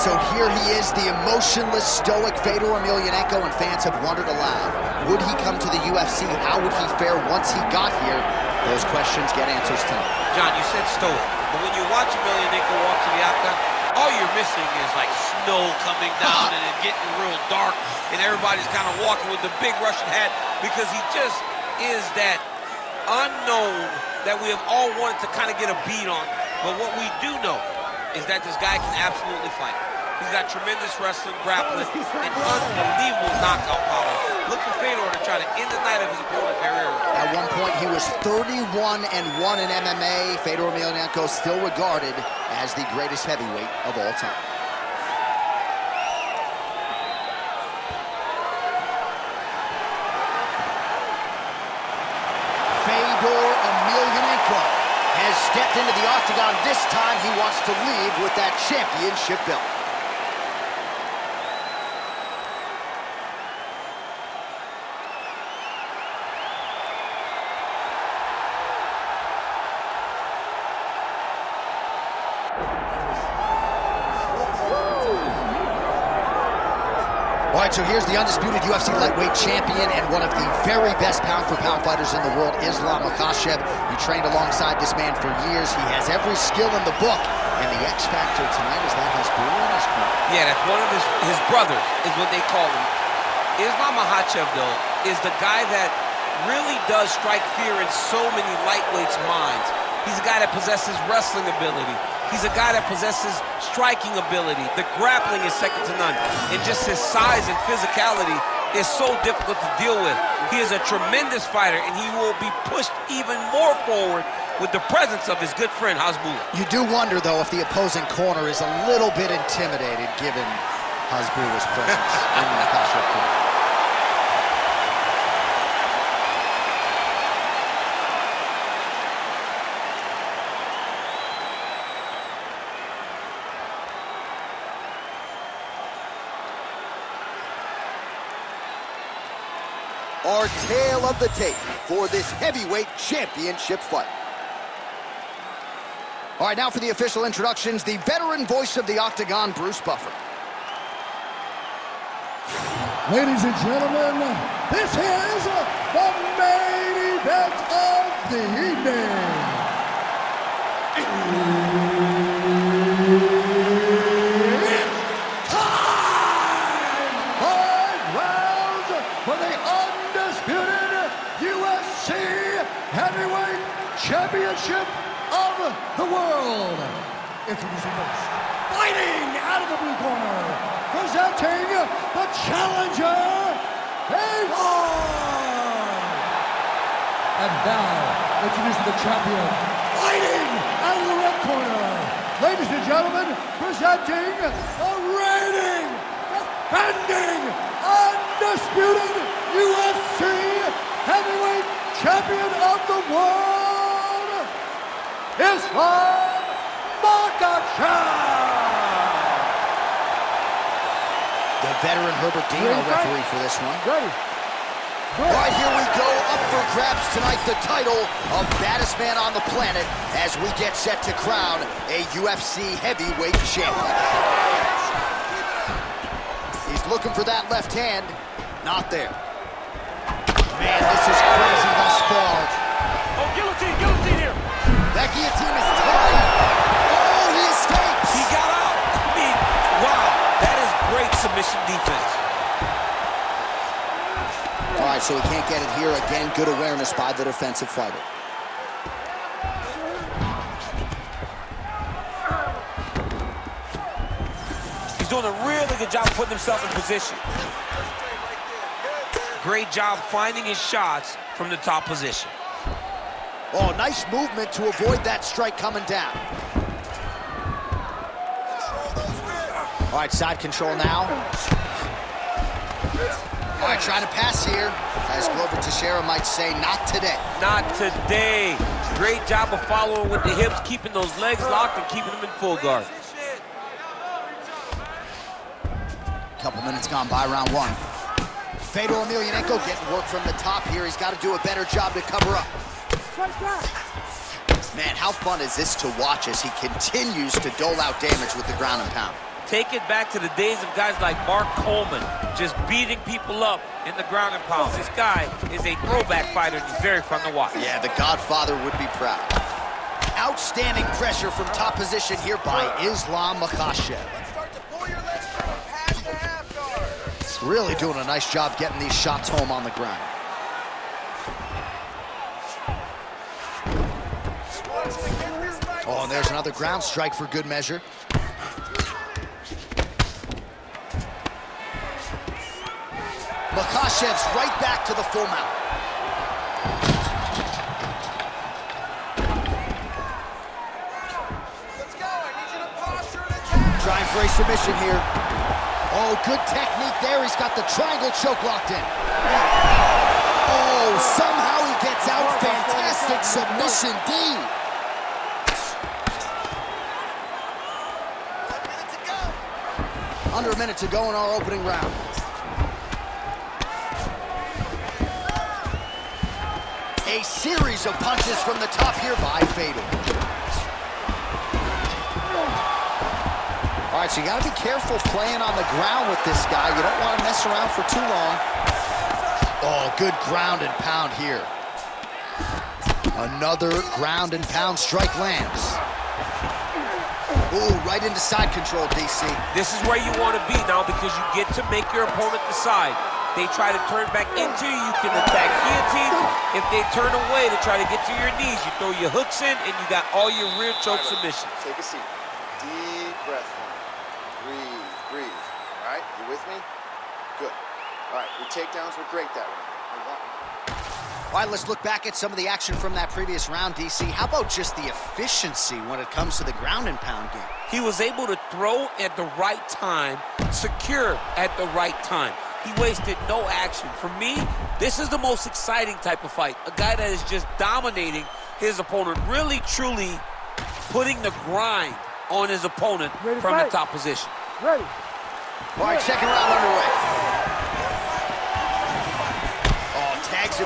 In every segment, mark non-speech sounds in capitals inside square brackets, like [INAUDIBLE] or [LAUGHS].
so here he is, the emotionless, stoic Fedor Emelianenko, and fans have wondered aloud. Would he come to the UFC? How would he fare once he got here? Those questions get answers tonight. Jon, you said stoic, but when you watch Emelianenko walk to the octagon, all you're missing is like snow coming down and it getting real dark, and everybody's kind of walking with the big Russian hat because he just is that unknown that we have all wanted to kind of get a beat on. But what we do know is that this guy can absolutely fight. He's got tremendous wrestling, grappling, [LAUGHS] and unbelievable knockout power. Look for Fedor to try to end the night of his opponent very early. At one point, he was 31 and 1 in MMA. Fedor Emelianenko still regarded as the greatest heavyweight of all time. Fedor Emelianenko has stepped into the octagon. This time, he wants to leave with that championship belt. All right, so here's the undisputed UFC lightweight champion and one of the very best pound-for-pound fighters in the world, Islam Makhachev. You trained alongside this man for years. He has every skill in the book. And the X factor tonight is that Hasbulla in his. Yeah, that's one of his, his brothers, is what they call him. Islam Makhachev, though, is the guy that really does strike fear in so many lightweights' minds. He's a guy that possesses wrestling ability. He's a guy that possesses striking ability. The grappling is second to none. And just his size and physicality is so difficult to deal with. He is a tremendous fighter, and he will be pushed even more forward with the presence of his good friend, Hasbulla. You do wonder, though, if the opposing corner is a little bit intimidated given Hasbulla's presence [LAUGHS] in the Makhachev our tale of the tape for this heavyweight championship fight. All right, now for the official introductions, the veteran voice of the Octagon, Bruce Buffer. Ladies and gentlemen, this is the main event of the evening. It's time! Five rounds for the undisputed UFC Heavyweight Championship of the world. Introducing first, fighting out of the blue corner, presenting the challenger, Avon! And now, introducing the champion, fighting out of the red corner. Ladies and gentlemen, presenting the reigning, defending, undisputed UFC heavyweight champion of the world, Islam Makhachev! The veteran Herbert Dean, Ready, our fight? referee for this one. Ready. All right, here we go. Up for grabs tonight, the title of baddest man on the planet as we get set to crown a UFC heavyweight champion. He's looking for that left hand. Not there. Man, this is crazy thus far. Oh, guillotine, guillotine here. That guillotine is tight. Oh, he escapes. He got out. I mean, wow, that is great submission defense. All right, so he can't get it here. Again, good awareness by the defensive fighter. He's doing a really good job putting himself in position. Great job finding his shots from the top position. Oh, nice movement to avoid that strike coming down. All right, side control now. All right, trying to pass here. As Glover Teixeira might say, not today. Not today. Great job of following with the hips, keeping those legs locked and keeping them in full guard. Couple minutes gone by round one. Fedor Emelianenko getting work from the top here. He's got to do a better job to cover up. Man, how fun is this to watch as he continues to dole out damage with the ground and pound? Take it back to the days of guys like Mark Coleman, just beating people up in the ground and pound. This guy is a throwback fighter, and he's very fun to watch. Yeah, the Godfather would be proud. Outstanding pressure from top position here by Islam Makhachev. Really doing a nice job getting these shots home on the ground. Oh, and there's another ground strike for good measure. Makhachev's right back to the full mount. Trying for a submission here. Oh, good technique there. He's got the triangle choke locked in. Oh, somehow he gets out. Fantastic submission D. Under a minute to go in our opening round. A series of punches from the top here by Fedor. All right, so you got to be careful playing on the ground with this guy. You don't want to mess around for too long. Oh, good ground and pound here. Another ground and pound strike lands. Ooh, right into side control, DC. This is where you want to be now because you get to make your opponent decide. They try to turn back into you, you can attack guillotine. If they turn away to try to get to your knees, you throw your hooks in and you got all your rear choke submissions. Take a seat. Deep breath. Breathe, breathe. All right, you with me? Good. All right, your takedowns were great that round. All right, let's look back at some of the action from that previous round, DC. How about just the efficiency when it comes to the ground and pound game? He was able to throw at the right time, secure at the right time. He wasted no action. For me, this is the most exciting type of fight. A guy that is just dominating his opponent, really, truly putting the grind on his opponent from fight. the top position. Ready. All right, second round underway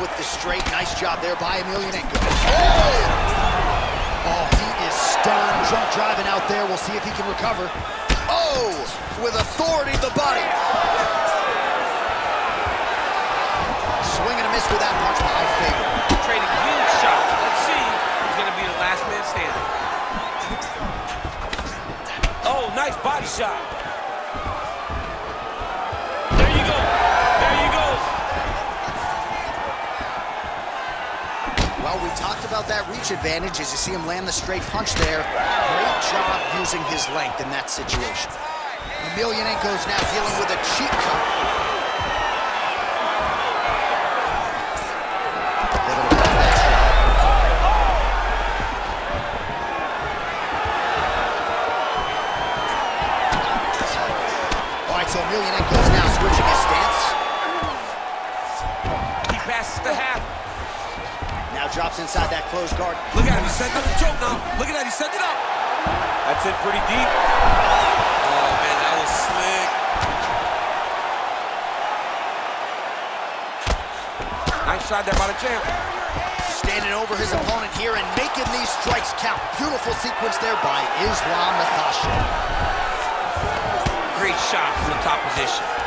with the straight. Nice job there by Emelianenko. Oh! oh, he is stunned. Drunk driving out there. We'll see if he can recover. Oh, with authority the body. Swing and a miss with that punch by Faber. Trading huge shots. Let's see who's going to be the last man standing. Oh, nice body shot. About that reach advantage as you see him land the straight punch there. Great job using his length in that situation. Emelianenko's now dealing with a cheap cut. Drops inside that closed guard. Look at him, he's setting up the choke now. Look at that, he's setting it up. That's it pretty deep. Oh, man, that was slick. Nice shot there by the champ. Standing over his opponent here and making these strikes count. Beautiful sequence there by Islam Makhachev. Great shot from the top position.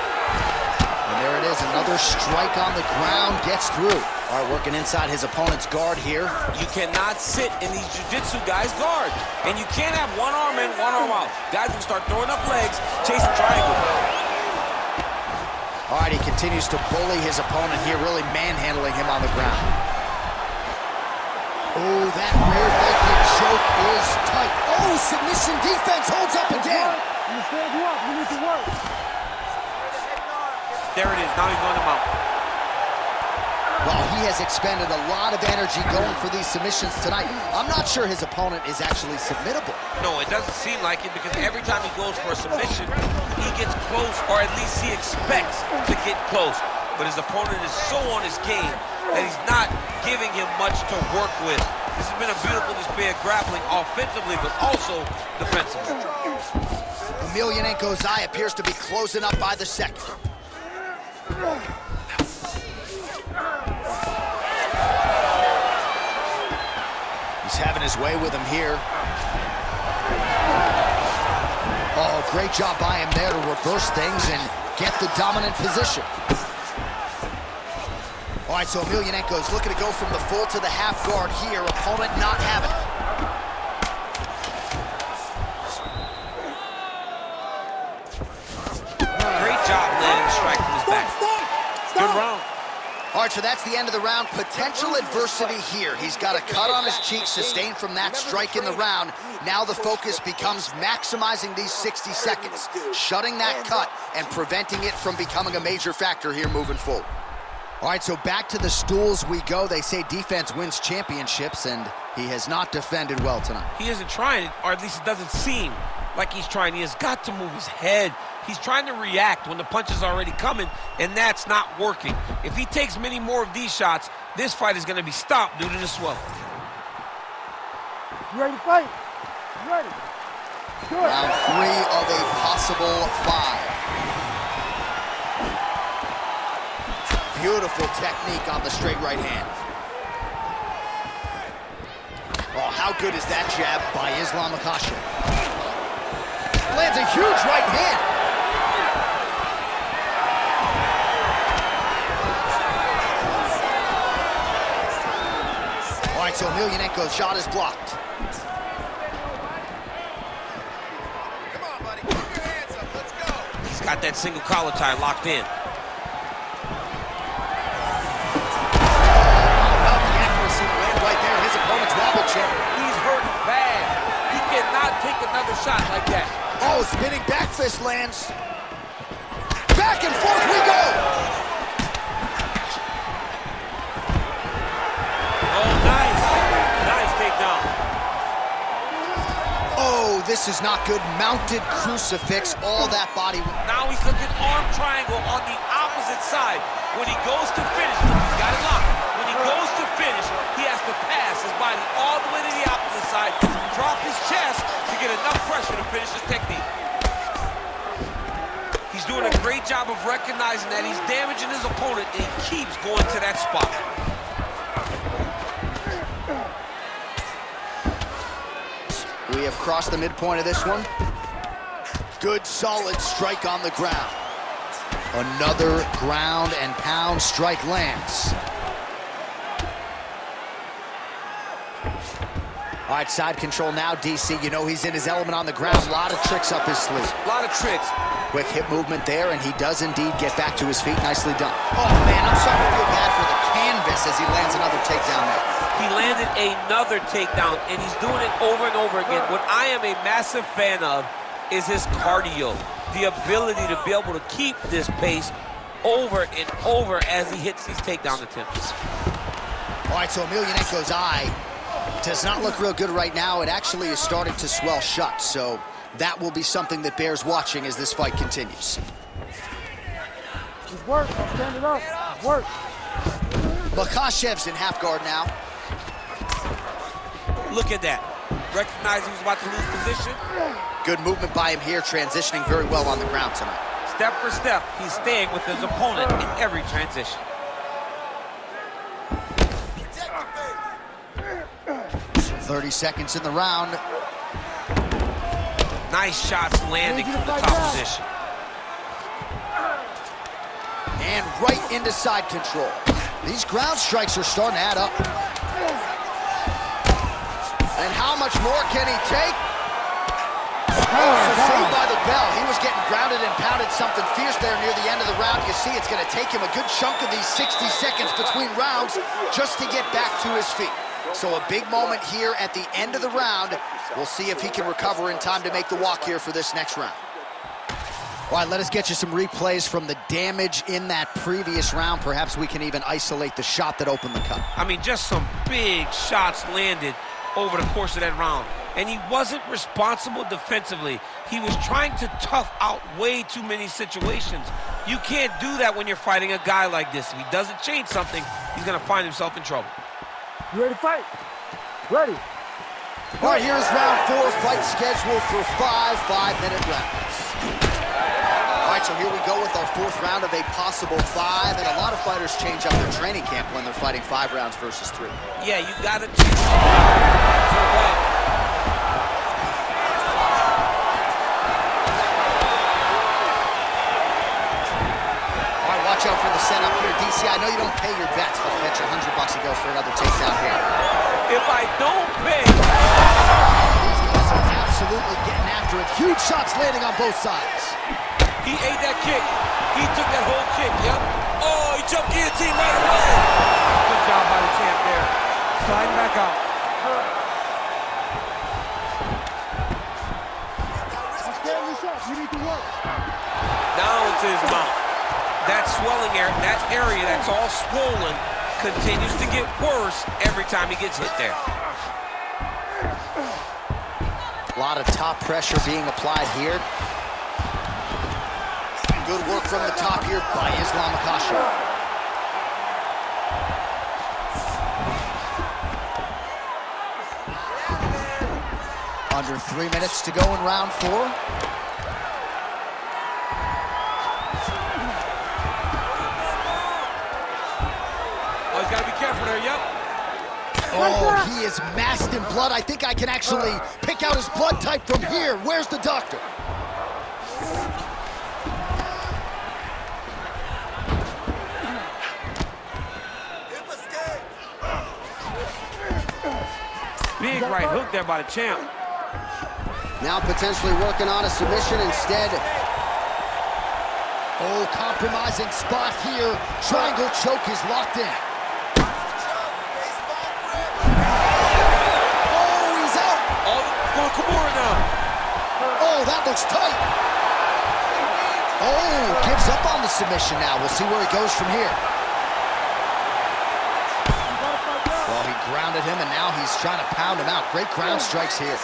And there it is, another strike on the ground, gets through. All right, working inside his opponent's guard here. You cannot sit in these jiu-jitsu guys' guard. And you can't have one arm in, one arm out. Guys will start throwing up legs, chasing triangle. All right, he continues to bully his opponent here, really manhandling him on the ground. Oh, that rear naked choke is tight. Oh, submission defense holds up again. You stand you up. You need to work. There it is. Now he's going to mount. Well, he has expended a lot of energy going for these submissions tonight. I'm not sure his opponent is actually submittable. No, it doesn't seem like it because every time he goes for a submission, he gets close, or at least he expects to get close. But his opponent is so on his game that he's not giving him much to work with. This has been a beautiful display of grappling offensively, but also defensively. Emelianenko's eye appears to be closing up by the second. He's having his way with him here. Oh, great job by him there to reverse things and get the dominant position. All right, so Emelianenko is looking to go from the full to the half guard here. Opponent not having it. So that's the end of the round. Potential adversity here. He's got a cut on his cheek sustained from that strike in the round. Now the focus becomes maximizing these 60 seconds, shutting that cut and preventing it from becoming a major factor here moving forward. All right, so back to the stools we go. They say defense wins championships, and he has not defended well tonight. He isn't trying, or at least it doesn't seem like he's trying. He has got to move his head. He's trying to react when the punch is already coming, and that's not working. If he takes many more of these shots, this fight is going to be stopped due to the swelling. You ready to fight? You ready? Good. Round three of a possible five. Beautiful technique on the straight right hand. Oh, how good is that jab by Islam Makhachev? Lands a huge right hand. So Emelianenko's shot is blocked. Come on, buddy. Keep your hands up. Let's go. He's got that single collar tie locked in. About the accuracy to land right there. His opponent's wobble check. He's hurt bad. He cannot take another shot like that. Oh, spinning back fist lands. Back and forth we go. This is not good. Mounted crucifix, all that body. Now he's looking arm triangle on the opposite side. When he goes to finish, he's got it locked. When he goes to finish, he has to pass his body all the way to the opposite side, drop his chest to get enough pressure to finish his technique. He's doing a great job of recognizing that he's damaging his opponent and he keeps going to that spot. Have crossed the midpoint of this one. Good, solid strike on the ground. Another ground and pound strike lands. All right, side control now, DC. You know he's in his element on the ground. A lot of tricks up his sleeve. A lot of tricks. Quick hip movement there, and he does indeed get back to his feet. Nicely done. Oh, man, I'm starting to feel bad for the canvas as he lands another takedown there. He landed another takedown, and he's doing it over and over again. What I am a massive fan of is his cardio, the ability to be able to keep this pace over and over as he hits these takedown attempts. All right, so Emelianenko's eye does not look real good right now. It actually is starting to swell shut, so that will be something that bears watching as this fight continues. It's work. I'm standing up. It's work. Makhachev's in half guard now. Look at that. Recognized he was about to lose position. Good movement by him here, transitioning very well on the ground tonight. Step for step, he's staying with his opponent in every transition. 30 seconds in the round. Nice shots landing from the top position. And right into side control. These ground strikes are starting to add up. And how much more can he take? Oh, saved by the bell. He was getting grounded and pounded something fierce there near the end of the round. You see it's going to take him a good chunk of these 60 seconds between rounds just to get back to his feet. So a big moment here at the end of the round. We'll see if he can recover in time to make the walk here for this next round. All right, let us get you some replays from the damage in that previous round. Perhaps we can even isolate the shot that opened the cut. I mean, just some big shots landed over the course of that round. And he wasn't responsible defensively. He was trying to tough out way too many situations. You can't do that when you're fighting a guy like this. If he doesn't change something, he's going to find himself in trouble. You ready to fight? Ready. All right, here's round four, fight scheduled for five five-minute rounds. All right, so here we go with our fourth round of a possible five, and a lot of fighters change up their training camp when they're fighting five rounds versus three. Yeah, you got to change setup here. DC, I know you don't pay your bets, but I'll bet you 100 bucks he goes for another takedown here. If I don't pay, These guys absolutely getting after it. Huge shots landing on both sides. he ate that kick. He took that whole kick, yep. Oh, he jumped guillotine right away. Good job by the champ there. Sliding back out. I'm scared of yourself. You need to work. Down to his mouth. That swelling area, that area that's all swollen, continues to get worse every time he gets hit there. A lot of top pressure being applied here. Good work from the top here by Islam Makhachev. Under three minutes to go in round four. Oh, he is masked in blood. I think I can actually pick out his blood type from here. Where's the doctor? Big right hook there by the champ. Now potentially working on a submission instead. Oh, compromising spot here. Triangle choke is locked in. Oh, that looks tight. Oh, gives up on the submission now. We'll see where he goes from here. Well, he grounded him, and now he's trying to pound him out. Great ground strikes here.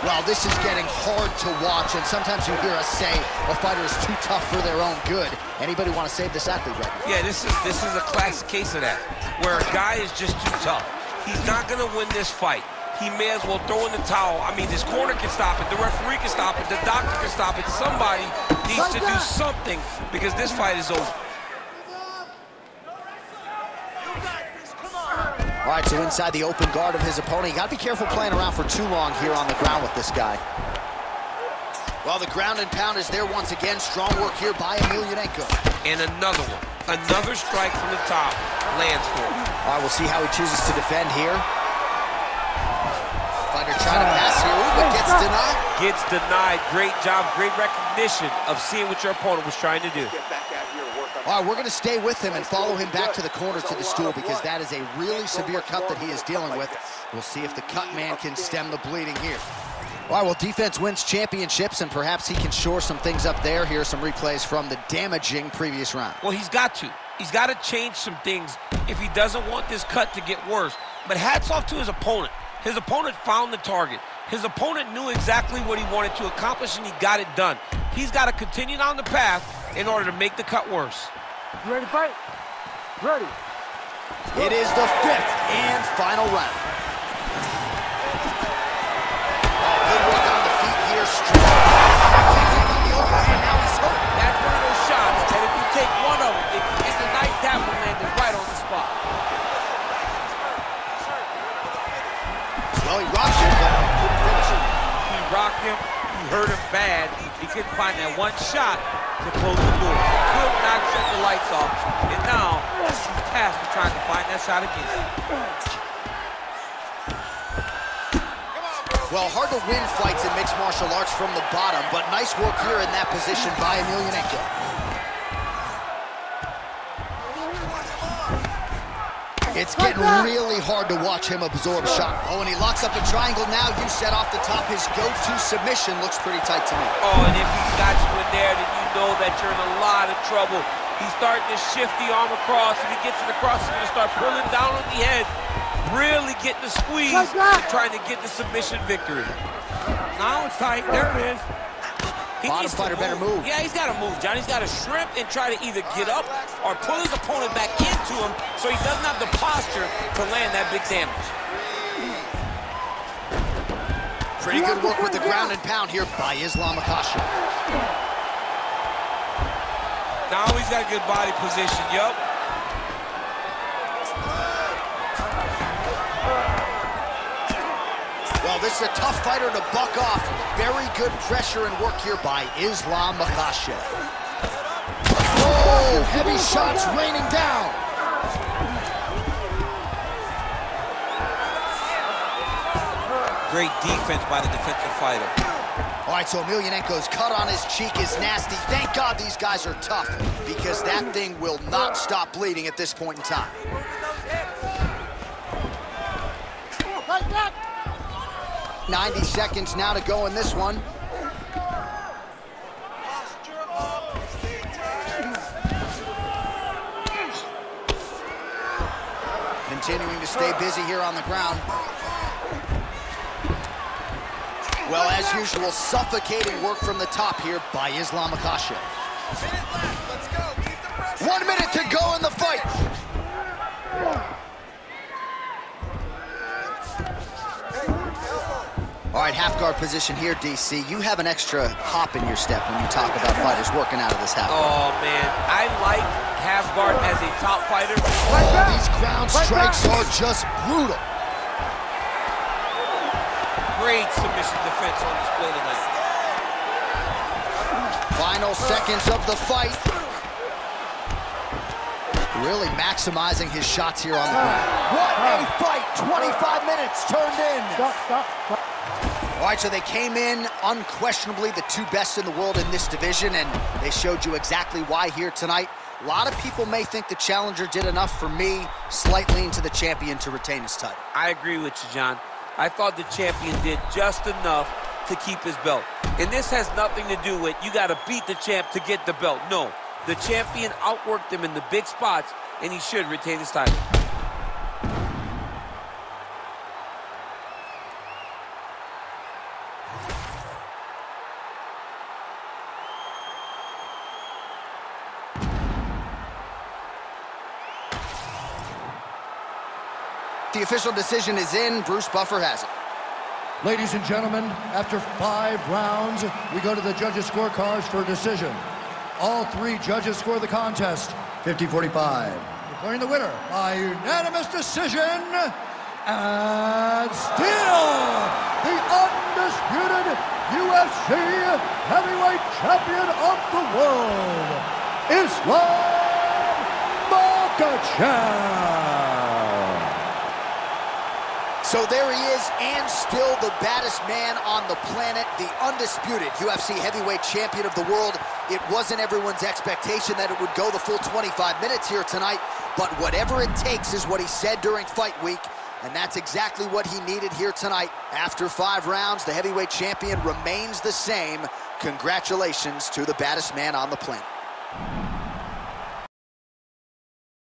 Well, this is getting hard to watch, and sometimes you hear us say a fighter is too tough for their own good. Anybody want to save this athlete right now? Yeah, this is this is a classic case of that, where a guy is just too tough. He's not gonna win this fight. He may as well throw in the towel. I mean, this corner can stop it, the referee can stop it, the doctor can stop it. Somebody needs to do something because this fight is over. All right, so inside the open guard of his opponent. You got to be careful playing around for too long here on the ground with this guy. Well, the ground and pound is there once again. Strong work here by Emelianenko. And another one, another strike from the top lands for him. All right, we'll see how he chooses to defend here. Fighter trying to pass here, Ooh, but gets denied. Gets denied. Great job, great recognition of seeing what your opponent was trying to do. Get back out here and work on All right, we're going to stay with him and follow him back to the corner to the stool because that is a really severe cut that he is dealing with. We'll see if the cut man can stem the bleeding here. All right, well, defense wins championships, and perhaps he can shore some things up there. Here are some replays from the damaging previous round. Well, he's got to. He's got to change some things if he doesn't want this cut to get worse. But hats off to his opponent. His opponent found the target. His opponent knew exactly what he wanted to accomplish, and he got it done. He's got to continue down the path in order to make the cut worse. You ready to fight? Ready. It is the fifth and final round. Oh, good work on the feet here. Strong. On the overhand, now he's hurt. That's one of those shots that if you take one of them, if you get the nice tap one landed he rocked him, but couldn't finish it. He rocked him. He hurt him bad. He couldn't find that one shot to close the door. Could not shut the lights off. And now he's tasked with trying to find that shot again. Well, hard to win fights in mixed martial arts from the bottom, but nice work here in that position by Emelianenko. It's getting really hard to watch him absorb shot. Oh, and he locks up a triangle now. You set off the top. His go-to submission looks pretty tight to me. Oh, and if he's got you in there, then you know that you're in a lot of trouble. He's starting to shift the arm across. If he gets it across, he's going to start pulling down on the head, really getting the squeeze Like trying to get the submission victory. Now it's tight. There it is. He Bottom needs to fighter better move. Yeah, he's got to move, Jon. He's got to shrimp and try to either get up or pull his opponent back into him so he doesn't have the posture to land that big damage. Pretty good work with the ground and pound here by Islam Makhachev. Now he's got good body position. Yup. This is a tough fighter to buck off. Very good pressure and work here by Islam Makhachev. Oh, heavy shots raining down. Great defense by the defensive fighter. All right, so Emelianenko's cut on his cheek is nasty. Thank God these guys are tough because that thing will not stop bleeding at this point in time. Like that. 90 seconds now to go in this one. Continuing to stay busy here on the ground. Well, as usual, suffocating work from the top here by Islam Makhachev. One minute to go in the fight. All right, half guard position here, DC. You have an extra hop in your step when you talk about fighters working out of this half guard. Oh, man. I like half guard as a top fighter. Oh, that. these ground Like strikes that. are just brutal. Great submission defense on display tonight. Final seconds of the fight. Really maximizing his shots here on the ground. What a fight! 25 minutes turned in. Stop, stop, stop. All right, so they came in unquestionably the two best in the world in this division, and they showed you exactly why here tonight. A lot of people may think the challenger did enough for me, slight lean to the champion to retain his title. I agree with you, Jon. I thought the champion did just enough to keep his belt. And this has nothing to do with you got to beat the champ to get the belt. No, the champion outworked him in the big spots, and he should retain his title. The official decision is in. Bruce Buffer has it. Ladies and gentlemen, after five rounds, we go to the judges' scorecards for a decision. All three judges score the contest 50-45. Declaring the winner by unanimous decision, and still the undisputed UFC heavyweight champion of the world, Islam Makhachev. So there he is, and still the baddest man on the planet, the undisputed UFC heavyweight champion of the world. It wasn't everyone's expectation that it would go the full 25 minutes here tonight, but whatever it takes is what he said during fight week, and that's exactly what he needed here tonight. After five rounds, the heavyweight champion remains the same. Congratulations to the baddest man on the planet.